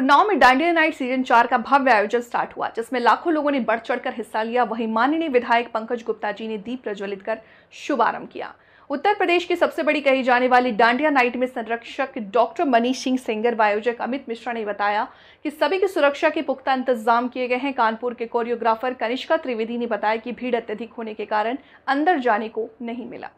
उन्नाव में dandiya night season चार का भव्य आयोजन स्टार्ट हुआ, जिसमें लाखों लोगों ने बढ़ चढ़कर हिस्सा लिया। वहीं माननीय विधायक पंकज गुप्ता जी ने दीप प्रज्वलित कर शुभारंभ किया। उत्तर प्रदेश की सबसे बड़ी कही जाने वाली डांडिया नाइट में संरक्षक डॉक्टर मनीष सिंह सेंगर व आयोजक अमित मिश्रा ने बताया कि सभी की सुरक्षा के पुख्ता इंतज़ाम किए गए हैं। कानपुर के कोरियोग्राफर कनिष्का त्रिवेदी ने बताया कि भीड़ अत्यधिक होने के कारण अंदर जाने को नहीं मिला।